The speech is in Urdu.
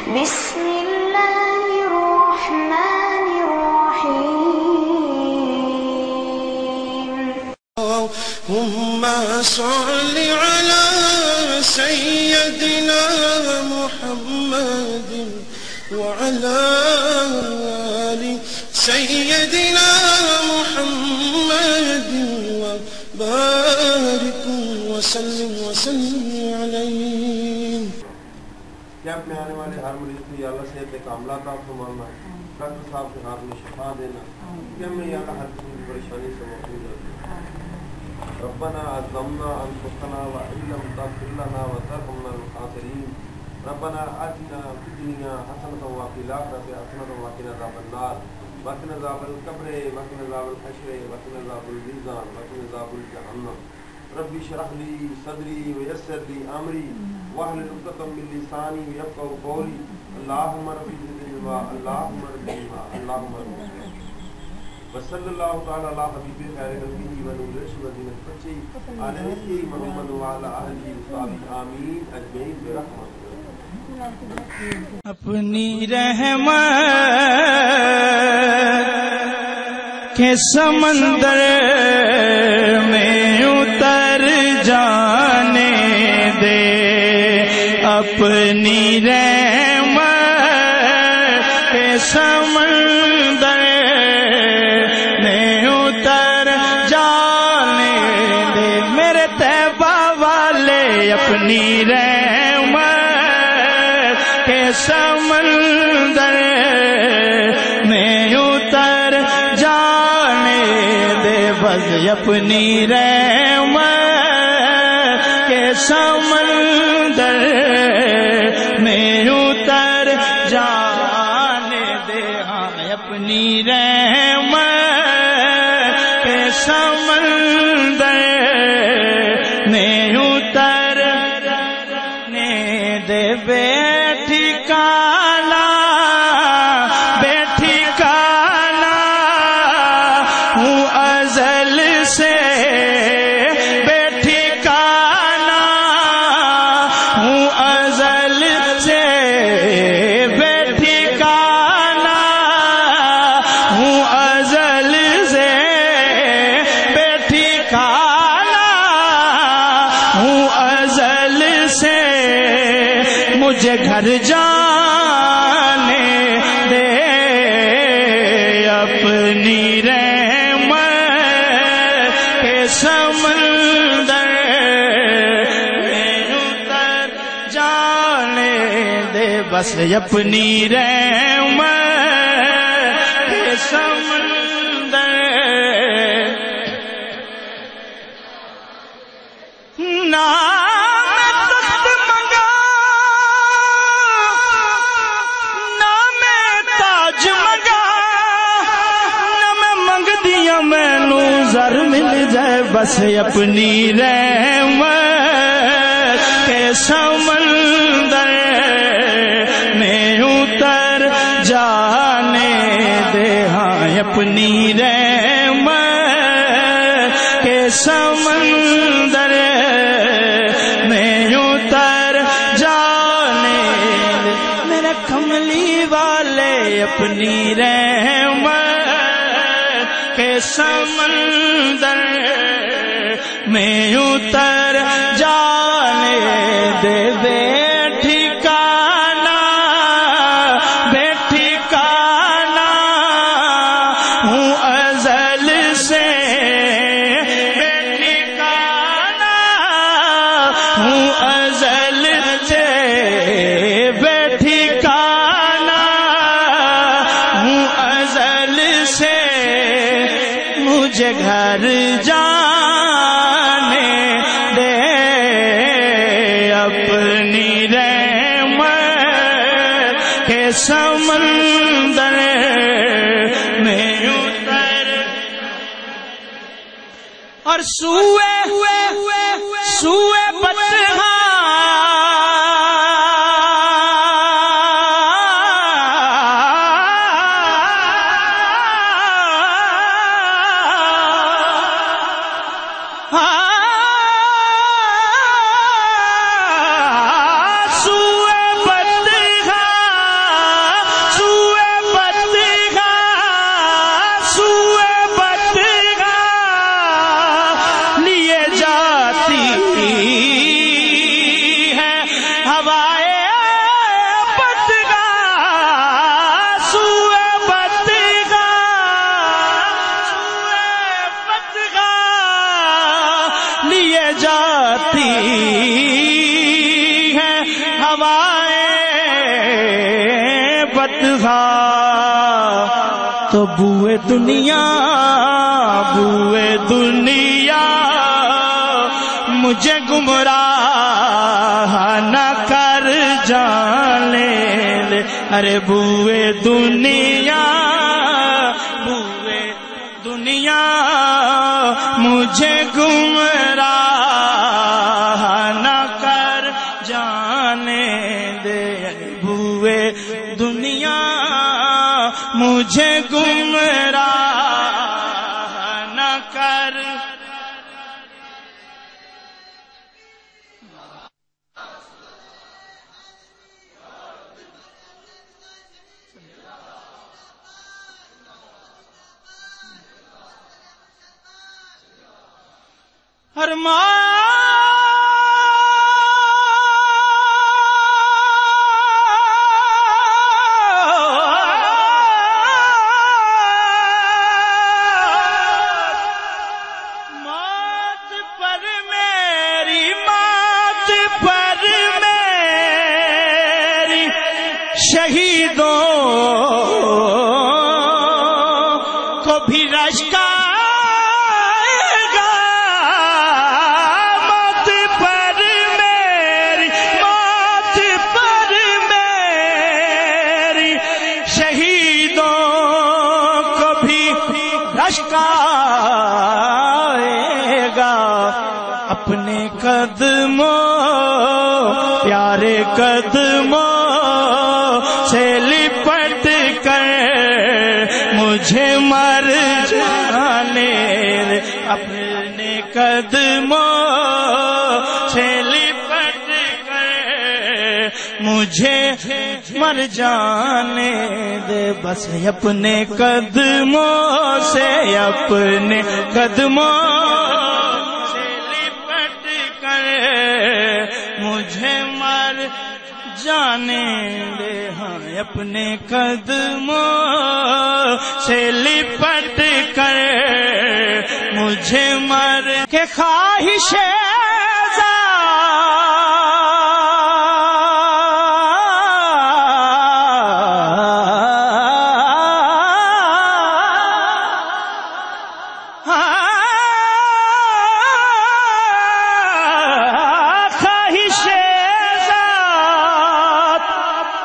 بسم الله الرحمن الرحيم. اللهم صل على سيدنا محمد وعلى آل سيدنا محمد وبارك وسلم وسلم. کیمپ میں آنے والے ہر مریض کو یا اللہ صحت کاملہ عطا فرمانا ڈاکٹر صاحب کے ہاتھ میں شفا دینا۔ کیمپ میں یا اللہ ہر قسم کی پریشانی سے محفوظ رکھنا ربنا ظلمنا انفسنا وان لم تغفر لنا وترحمنا الخاسرين ربنا آتنا في الدنيا حسنة وفي الآخرة حسنة وقنا عذاب النار۔ وقنا عذاب القبر وقنا عذاب الحشر وقنا عذاب الميزان وقنا عذاب الجهنم ربي اشرح لي صدري ويسر لي امري واحلل عقدة من لساني يفقهوا قولي اللهم ربي زدني علما اللهم ربي علما اللهم ربي علما وصلى الله تعالى على حبيبه خير خلقه ونور وزينة فتحه عليه محمد و وعلى اهله وصحبه امين اجمعين برحمتك اپنی رحمت کے سمندر سمندر میں اتر جانے دے۔ میرے تیبہ والے، اپنی رحمت کے سمندر میں اتر جانے دے۔ بس اپنی رحمت کے سمندر میں اتر رحمت کے سمندر مجھے گھر جانے دے، اپنی رحمت کے سمندر میں اتر جانے دے، بس اپنی رحمت بس اپنی رحمت کے سمندر میں اتر جانے دے۔ ہاں اپنی رحمت کے سمندر میں اتر جانے دے دے۔ سوئے سوئے سیتی ہے۔ ہوائے لیے جاتی ہے۔ ہوائے بدغا تو بوئے دنیا بوئے دنیا۔ مجھے گمراہ نہ کر جانے لے ارے بوئے دنیا بوئے دنیا مجھے گمراہ نہ کر جانے دے ارے بوئے ہر قدموں، پیارے قدموں سے لپٹ کر مجھے مر جانے اپنے قدموں سے لپٹ کر مجھے مر جانے دے۔ بس اپنے قدموں سے اپنے قدموں جانے دے ہاں اپنے قدموں سے لپٹ کر مجھے مر کے خواہشیں